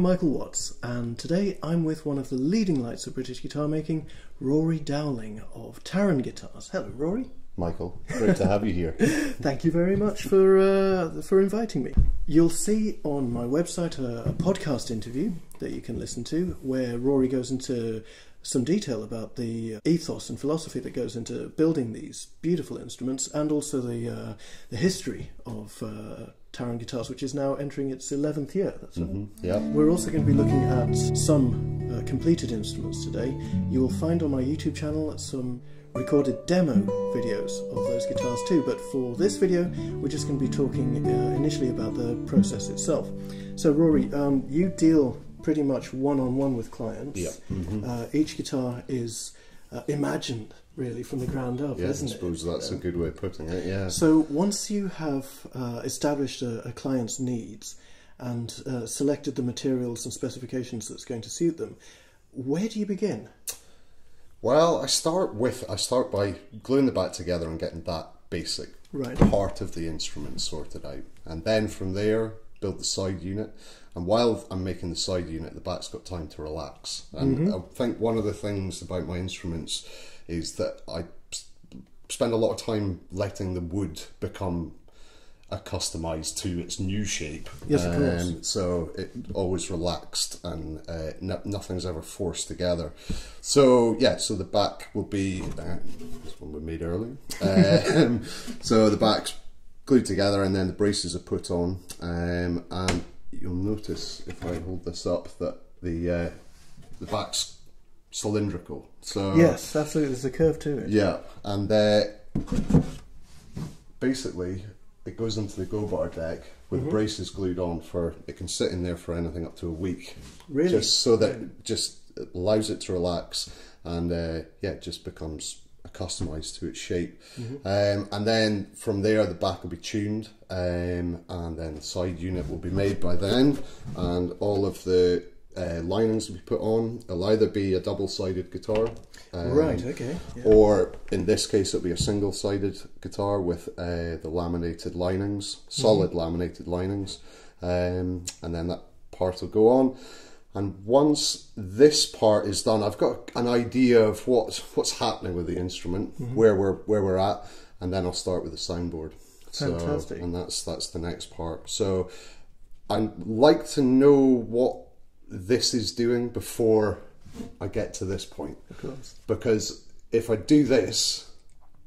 I'm Michael Watts, and today I'm with one of the leading lights of British guitar making, Rory Dowling of Taran Guitars. Hello, Rory. Michael, great to have you here. Thank you very much for uh, for inviting me. You'll see on my website a, a podcast interview that you can listen to, where Rory goes into some detail about the ethos and philosophy that goes into building these beautiful instruments, and also the uh, the history of uh, Taran Guitars, which is now entering its eleventh year. That's. Mm-hmm. Yeah. We're also going to be looking at some uh, completed instruments today. You will find on my YouTube channel some recorded demo videos of those guitars too, but for this video, we're just going to be talking uh, initially about the process itself. So, Rory, um, you deal pretty much one on one with clients. Yeah. Mm-hmm. Uh, each guitar is uh, imagined really from the ground up, Yeah, isn't it? I suppose that's a good way of putting it. Yeah. So once you have uh, established a, a client's needs and uh, selected the materials and specifications that's going to suit them, where do you begin? Well, I start with I start by gluing the back together and getting that basic Right. part of the instrument sorted out, and then from there build the side unit. And while I'm making the side unit, the back's got time to relax. And I think one of the things about my instruments is that I spend a lot of time letting the wood become customized to its new shape. Yes, of course. Um, so it always relaxed and uh, no, nothing's ever forced together. So yeah, so the back will be uh, this one we made earlier. Um, so the back's glued together and then the braces are put on. Um, and you'll notice if I hold this up that the uh, the back's cylindrical. So Yes, absolutely. There's a curve to it. yeah, and uh, basically it goes into the go bar deck with Mm-hmm. braces glued on for it can sit in there for anything up to a week. Really? Just so that it just allows it to relax and uh, yeah, it just becomes customized to its shape. Mm-hmm. Um, and then from there the back will be tuned um, and then the side unit will be made by then and all of the uh, linings will be put on. It'll either be a double-sided guitar, um, Right, okay. Yeah. or in this case it'll be a single sided guitar with uh, the laminated linings, solid laminated linings, um, and then that part will go on. And once this part is done, I've got an idea of what what's happening with the instrument, where we're where we're at, and then I'll start with the soundboard. Fantastic. So, and that's that's the next part. So I'd like to know what this is doing before I get to this point Of course. because if I do this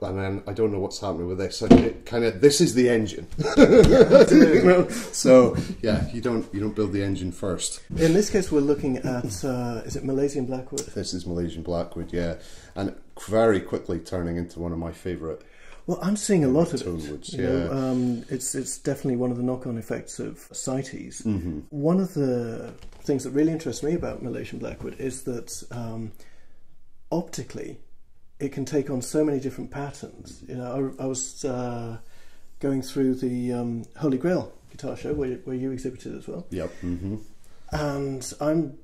and then I don't know what's happening with this, it kind of this is the engine. You know? So yeah, you don't you don't build the engine first. In this case, we're looking at uh, is it Malaysian Blackwood? This is Malaysian Blackwood, yeah, and very quickly turning into one of my favourite. Well, I'm seeing a lot of it. woods, you know. um, it's it's definitely one of the knock-on effects of CITES. Mm-hmm. One of the things that really interests me about Malaysian Blackwood is that um, optically, it can take on so many different patterns. You know, I, I was uh, going through the um, Holy Grail guitar show where where you exhibited as well, Yep. hmm and I'm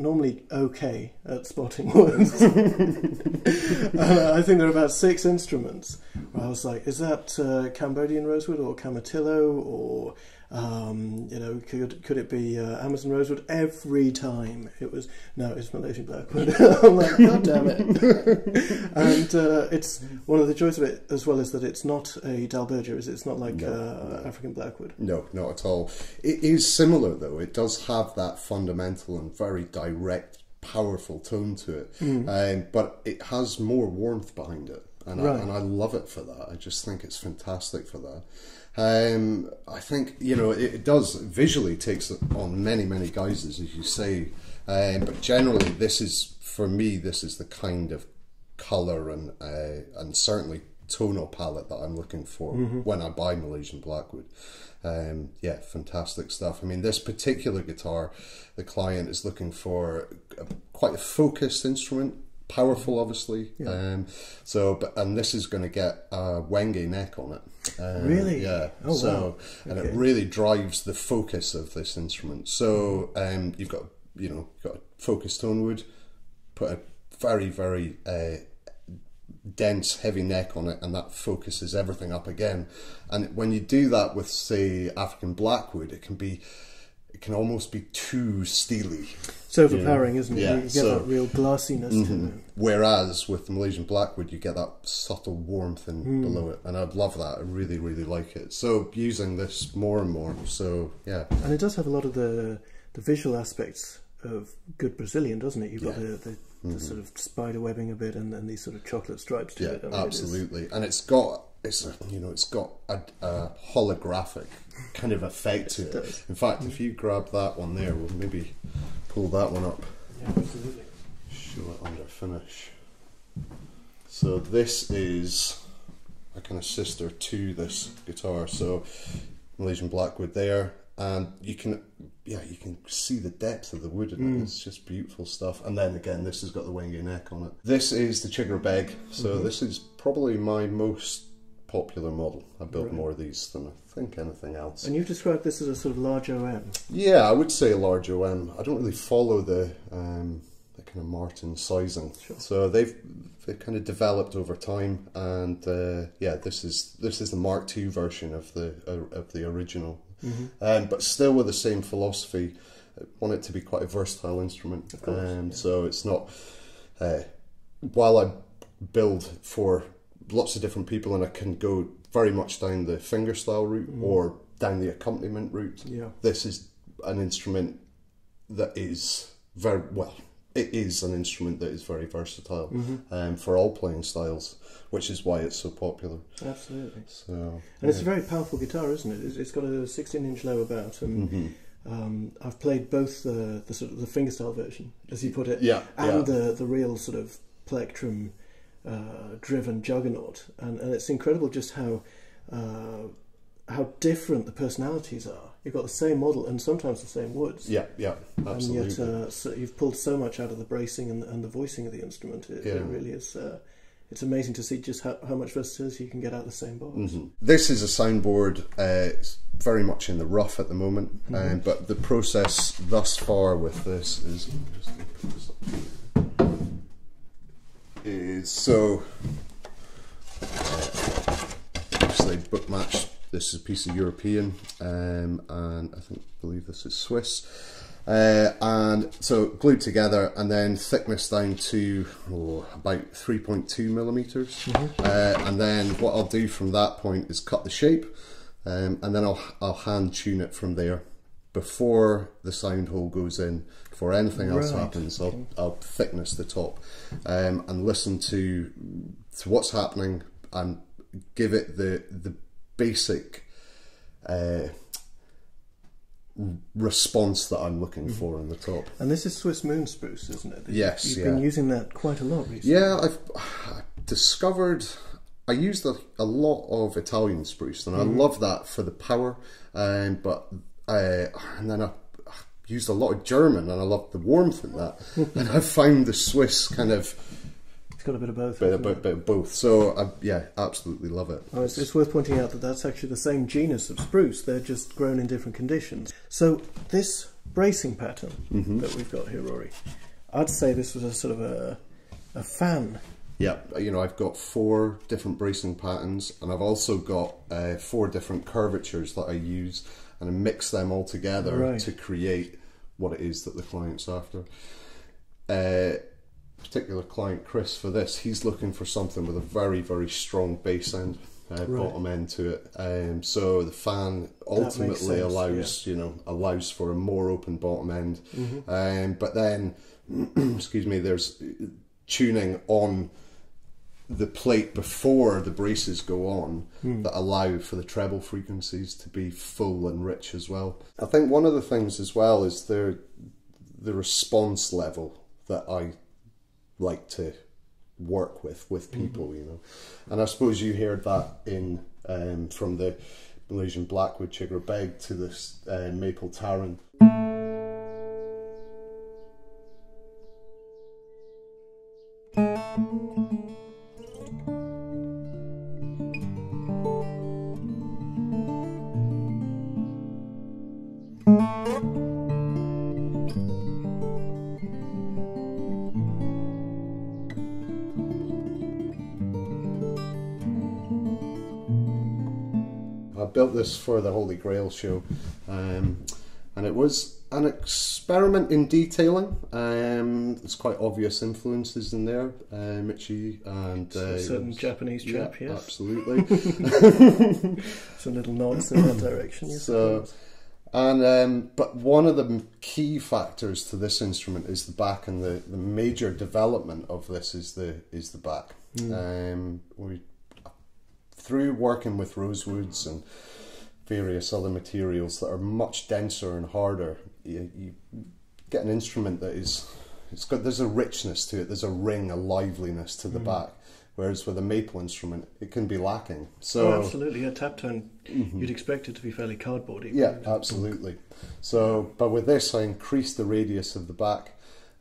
normally okay at spotting woods. uh, I think there are about six instruments. I was like, is that uh, Cambodian rosewood or Camatillo or um, you know, could could it be uh, Amazon rosewood? Every time it was no, it's Malaysian blackwood. I'm like, god damn it! and uh, it's one of the joys of it as well is that it's not a Dalbergia, is it? It's not like No, uh, no. African blackwood. No, not at all. It is similar though. It does have that fundamental and very direct, powerful tone to it, um, but it has more warmth behind it, and Right. I, and I love it for that. I just think it's fantastic for that. Um, I think you know it, it does visually takes on many many guises as you say, um, but generally this is for me this is the kind of color and uh, and certainly tonal palette that I'm looking for when I buy Malaysian Blackwood. Um, yeah, fantastic stuff. I mean, this particular guitar, the client is looking for a, quite a focused instrument, powerful, obviously. Um, so, but and this is going to get a Wenge neck on it. Um, Really? Yeah. Oh, so, wow. and Okay. it really drives the focus of this instrument. So, um, you've got you know you've got a focused tone wood, put a very very uh, dense, heavy neck on it, and that focuses everything up again. And when you do that with, say, African blackwood, it can be it can almost be too steely. It's overpowering, isn't it? Yeah, you get so- that real glassiness Mm-hmm. to it. Whereas with the Malaysian Blackwood, you get that subtle warmth in Hmm. below it, and I love that. I really, really like it. So using this more and more. So yeah, And it does have a lot of the the visual aspects of good Brazilian, doesn't it? You've got Yeah. the, the, the sort of spider webbing a bit and then these sort of chocolate stripes to yeah, it. I mean, it is- absolutely. And it's got it's a, you know it's got a, a holographic kind of effect to It it. In fact, if you grab that one there, we'll maybe pull that one up. Yeah, absolutely. show it under finish. So this is a kind of sister to this guitar. So Malaysian Blackwood there, and you can yeah you can see the depth of the wood in it. Mm. It's just beautiful stuff. And then again, this has got the Wenge neck on it. This is the Tirga Beag. So mm-hmm. this is probably my most popular model. I built Right. more of these than I think anything else. And you've described this as a sort of large OM. Yeah, I would say a large OM. I don't really follow the um, the kind of Martin sizing, Sure. so they've they've kind of developed over time, and uh, yeah, this is this is the Mark II version of the uh, of the original, Mm-hmm. um, but still with the same philosophy. I want it to be quite a versatile instrument, Of course, um, yeah. so it's not. Uh, while I build for lots of different people, and I can go very much down the fingerstyle route Mm. or down the accompaniment route Yeah. this is an instrument that is very well it is an instrument that is very versatile Mm-hmm. um, for all playing styles which is why it's so popular Absolutely. so And it's a very powerful guitar, isn't it? It's, it's got a 16 inch lower bout, and Mm-hmm. um, I've played both the, the sort of the fingerstyle version, as you put it, yeah and yeah. the the real sort of plectrum uh, driven juggernaut, and, and it's incredible just how uh, how different the personalities are. You've got the same model and sometimes the same woods. yeah yeah absolutely. And yet, uh, so you've pulled so much out of the bracing and, and the voicing of the instrument. It, it really is. Uh, it's amazing to see just how, how much versatility you can get out of the same bars. Mhm. This is a soundboard. Uh, it's very much in the rough at the moment, um, Mm-hmm. but the process thus far with this is just gonna put this up here. Is so. Obviously. This is a piece of European, um, and I think believe this is Swiss. Uh, and so glued together and then thickness down to oh, about 3.2 millimeters uh, and then what I'll do from that point is cut the shape um, and then I'll, I'll hand tune it from there before the sound hole goes in before anything else Right, happens I'll. I'll thickness the top um, and listen to to what's happening and give it the the basic uh, response that I'm looking Mm-hmm. for in the top. And this is Swiss moon spruce, isn't it? Yes, You've yeah. been using that quite a lot recently. Yeah, I've discovered I used a, a lot of Italian spruce, and I love that for the power. Um, but I, and then I used a lot of German, and I love the warmth in that. and I found the Swiss kind of It's got a bit of both. bit, bit, bit of both. So I, yeah, absolutely love it. Oh, it's, it's worth pointing out that that's actually the same genus of spruce. They're just grown in different conditions. So this bracing pattern Mm-hmm. that we've got here, Rory, I'd say this was a sort of a a fan. Yeah, you know, I've got four different bracing patterns, and I've also got uh, four different curvatures that I use, and mix them all together Right. to create what it is that the client's after. Uh, particular client, Chris, for this, he's looking for something with a very, very strong bass end. Uh, Right. bottom end to it, um, so the fan ultimately sense, allows you know allows for a more open bottom end, Mm-hmm. um, but then excuse me, there's tuning on the plate before the braces go on Hmm. that allow for the treble frequencies to be full and rich as well. I think one of the things as well is the the response level that I like to work with with people, you know. And I suppose you heard that in um, from the Malaysian Blackwood Tirga Beag to this uh, Maple Taran. This for the Holy Grail show, um, and It was an experiment in detailing. Um, there's quite obvious influences in there, uh, Michi and uh, a certain Japanese chap, yeah, yes. absolutely. Some little nods in that direction. Yes, So- And um, but one of the key factors to this instrument is the back, and the, the major development of this is the is the back. Um, we through working with rosewoods and various other materials that are much denser and harder, you, you get an instrument that is it's got there's a richness to it. There's a ring, a liveliness to the back. Whereas with a maple instrument, it can be lacking. So oh, absolutely. a tap tone. You'd expect it to be fairly cardboardy. yeah, absolutely. So, but with this, I increased the radius of the back,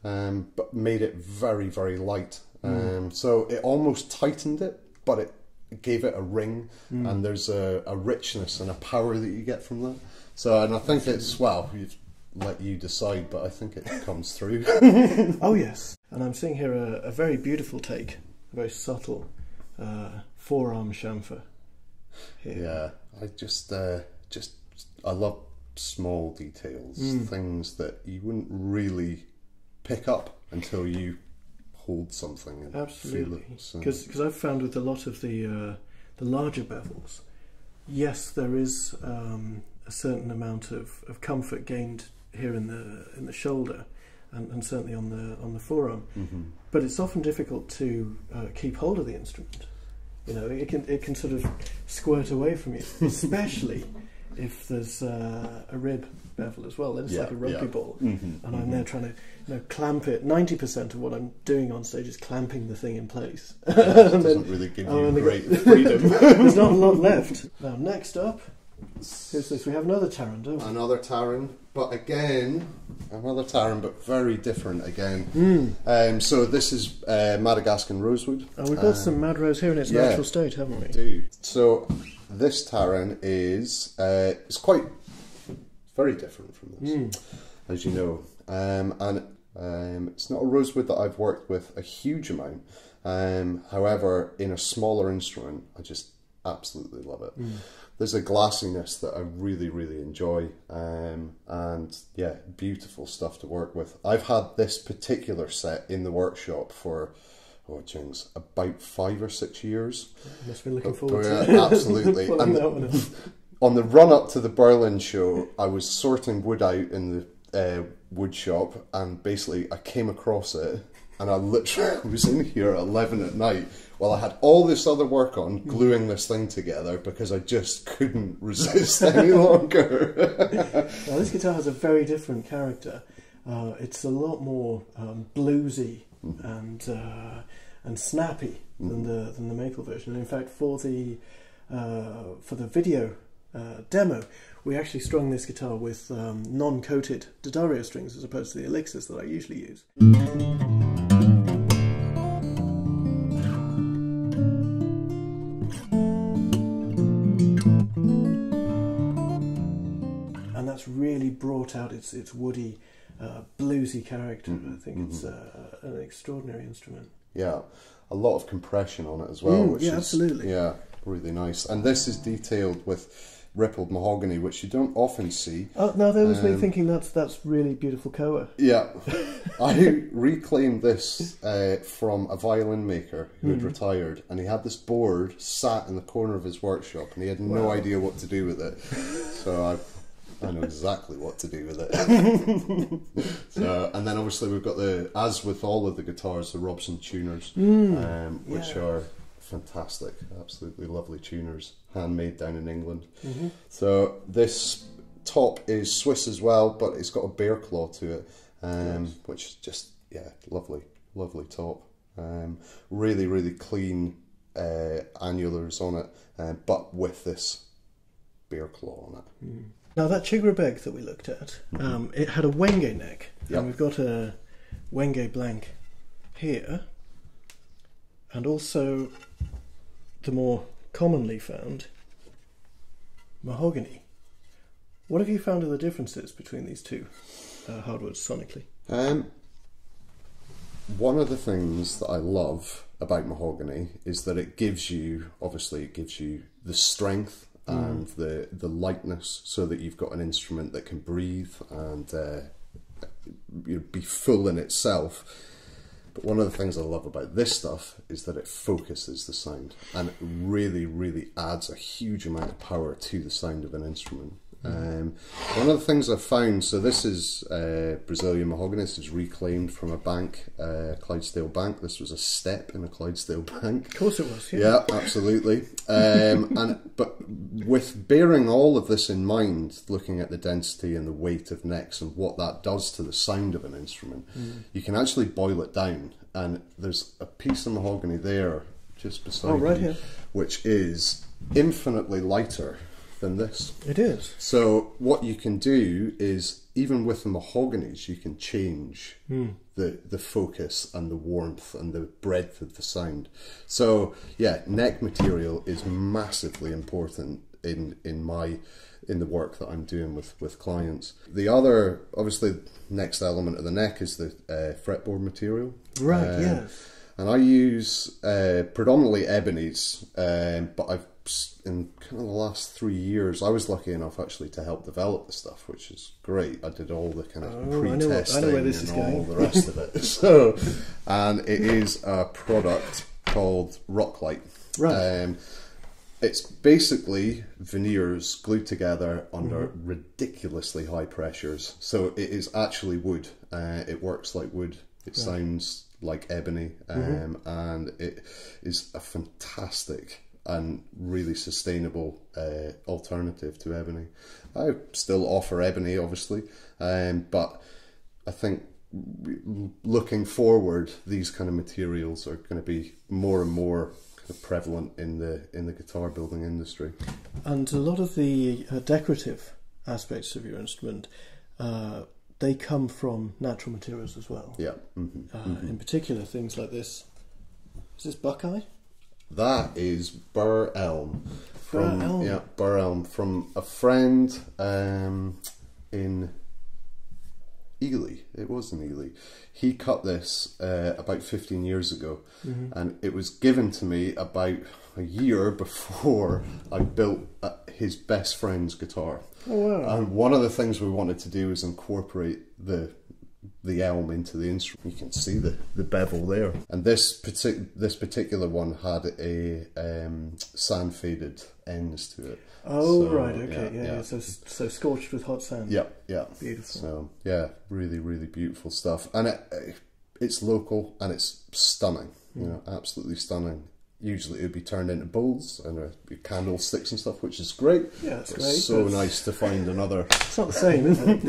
um, but made it very, very light. Um, so it almost tightened it, but it gave it a ring, and there's a, a richness and a power that you get from that. So, and I think it's well, you've let you decide, but I think it comes through. Oh yes, and I'm seeing here a, a very beautiful take, a very subtle uh, forearm chamfer. Here. Yeah, I just, uh, just, I love small details, things that you wouldn't really pick up until you hold something and Absolutely, feel it. So, because I've found with a lot of the uh, the larger bevels, yes, there is um, a certain amount of, of comfort gained here in the in the shoulder, and, and certainly on the on the forearm. Mhm. But it's often difficult to uh, keep hold of the instrument. You know, it can it can sort of squirt away from you, especially if there's uh, a rib bevel as well. Then it's Yeah, like a rugby yeah. ball, Mhm, and I'm there trying to you know clamp it. Ninety percent of what I'm doing on stage is clamping the thing in place. It And doesn't then really give you and great freedom. there's not a lot left. Now, next up, here's this. We have another Taran, don't we? Another Taran, but again, another Taran, but very different again. Mm. Um, so this is uh, Madagascan rosewood. Oh, we've got Uh, some Mad Rose here in its yeah. natural state, haven't we? do. So this Taran is uh, it's quite very different from this, Mm. as you know, um, and um, it's not a rosewood that I've worked with a huge amount. Um, however, in a smaller instrument, I just absolutely love it. Mm. There's a glassiness that I really, really enjoy, um, and yeah, beautiful stuff to work with. I've had this particular set in the workshop for oh, jinx, about five or six years. Must be looking Oh, forward to absolutely. And- on the run up to the Berlin show, I was sorting wood out in the uh, wood shop, and basically I came across it, and I literally was in here at eleven at night while I had all this other work on, gluing this thing together because I just couldn't resist any longer. Now, this guitar has a very different character. Uh, it's a lot more um, bluesy and uh, and snappy than the than the maple version. And in fact, for the uh, for the video uh, demo, we actually strung this guitar with um, non-coated D'Addario strings as opposed to the elixirs that I usually use. and that's really brought out its its woody, uh, bluesy character. I think it's uh, an extraordinary instrument. yeah, a lot of compression on it as well. Mm, which yeah, is, absolutely. Yeah, really nice. And this is detailed with rippled mahogany, which you don't often see. Oh no, there was me Um, thinking that's that's really beautiful koa. Yeah, I reclaimed this uh, from a violin maker who had retired, and he had this board sat in the corner of his workshop, and he had no Wow. idea what to do with it. So I, I know exactly what to do with it. so, and then obviously we've got the, as with all of the guitars, the Robson tuners, um, which yeah. are fantastic, absolutely lovely tuners, handmade down in England. Mm-hmm. So this top is Swiss as well, but it's got a bear claw to it, um, which is just yeah, lovely, lovely top. Um, really, really clean uh, annulars on it, uh, but with this bear claw on it. Now that Tirga Beag that we looked at, um, it had a Wenge neck, Yep. and we've got a Wenge blank here, and also the more commonly found mahogany. What have you found are the differences between these two uh, hardwoods sonically? Um, one of the things that I love about mahogany is that it gives you, obviously, it gives you the strength and the the lightness, so that you've got an instrument that can breathe and uh, you know, be full in itself. But one of the things I love about this stuff is that it focuses the sound and it really, really adds a huge amount of power to the sound of an instrument. Um, one of the things I've found, so this is uh, Brazilian mahogany. This is reclaimed from a bank, uh, Clydesdale Bank. This was a step in a Clydesdale bank. Of course, it was. Yeah. Yeah, absolutely. Um, and but with bearing all of this in mind, looking at the density and the weight of necks and what that does to the sound of an instrument, you can actually boil it down. And there's a piece of mahogany there, just beside Oh, right you, here. which is infinitely lighter than this. It is. So what you can do is even with the mahoganies, you can change the the focus and the warmth and the breadth of the sound. So yeah, neck material is massively important in in my in the work that I'm doing with with clients. The other obviously next element of the neck is the uh, fretboard material. Right. Um, yes. and I use uh, predominantly ebonies, um, but I've in kind of the last three years, I was lucky enough actually to help develop the stuff, which is great. I did all the kind of Oh, I know I know pre-testing where this is and all going. the rest of it. So, and it is a product called Rocklite. Right. Um, it's basically veneers glued together under Mm-hmm. ridiculously high pressures. So it is actually wood. Uh, it works like wood. It sounds like ebony, um, Mm-hmm. and it is a fantastic and really sustainable uh, alternative to ebony. I still offer ebony, obviously, um, but I think looking forward, these kind of materials are going to be more and more kind of prevalent in the in the guitar building industry. And a lot of the uh, decorative aspects of your instrument, uh, they come from natural materials as well. Yeah. hmm Uh, In particular, things like this. Is this Buckeye? That is Burr Elm from Burr Elm. yeah Burr Elm from a friend um, in Ely. It was in Ely. He cut this uh, about fifteen years ago, Mm-hmm. and it was given to me about a year before I built uh, his best friend's guitar. Oh wow! And one of the things we wanted to do is incorporate the the elm into the instrument. You can see the, the bevel there. And this partic- this particular one had a um, sand faded ends to it. oh so, right, okay, yeah, yeah. yeah. So so scorched with hot sand. Yeah, yeah. Beautiful. So yeah, really, really beautiful stuff. And it, it's local and it's stunning. You know, absolutely stunning. Usually it would be turned into bowls and uh, candlesticks and stuff, which is great. Yeah, It's great. so That's- nice to find another It's not the same, is it?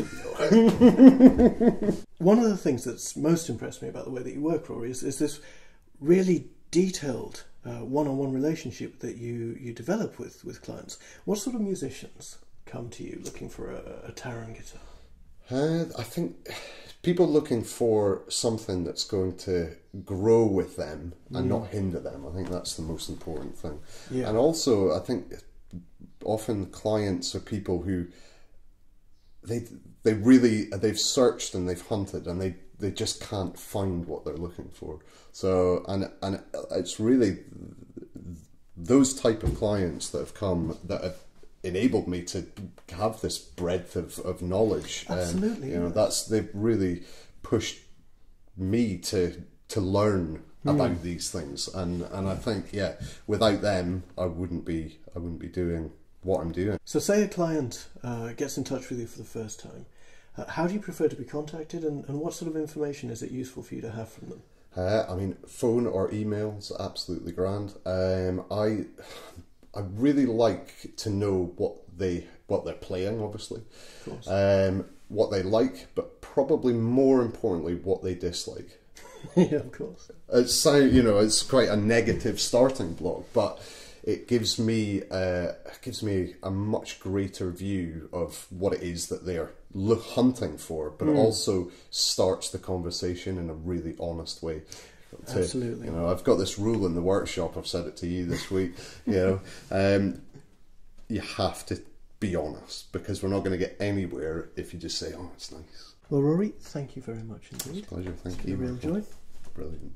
One of the things that's most impressed me about the way that you work, Rory, is, is this really detailed uh, one-on-one relationship that you, you develop with, with clients. What sort of musicians come to you looking for a, a guitar? Uh, I think people looking for something that's going to grow with them and not mm. hinder them. I think that's the most important thing. Yeah. And also, I think often clients are people who they they really they've searched and they've hunted and they they just can't find what they're looking for. So and and it's really those type of clients that have come that have enabled me to have this breadth of, of knowledge. Um, Absolutely, you know, that's they've really pushed me to to learn about these things and and I think yeah without them I wouldn't be I wouldn't be doing what I'm doing So, say a client uh, gets in touch with you for the first time. Uh, how do you prefer to be contacted, and, and what sort of information is it useful for you to have from them? uh, I mean phone or email is absolutely grand um, I I really like to know what they what they're playing obviously Of course. um, what they like but probably more importantly what they dislike yeah, of course. it's so you know it's quite a negative starting block but it gives me uh, it gives me a much greater view of what it is that they're hunting for but it also starts the conversation in a really honest way to- Absolutely. you know i've got this rule in the workshop i've said it to you this week you know um, you have to be honest because we're not going to get anywhere if you just say oh it's nice Well, Rory, thank you very much indeed. pleasure thank It's you a real joy. brilliant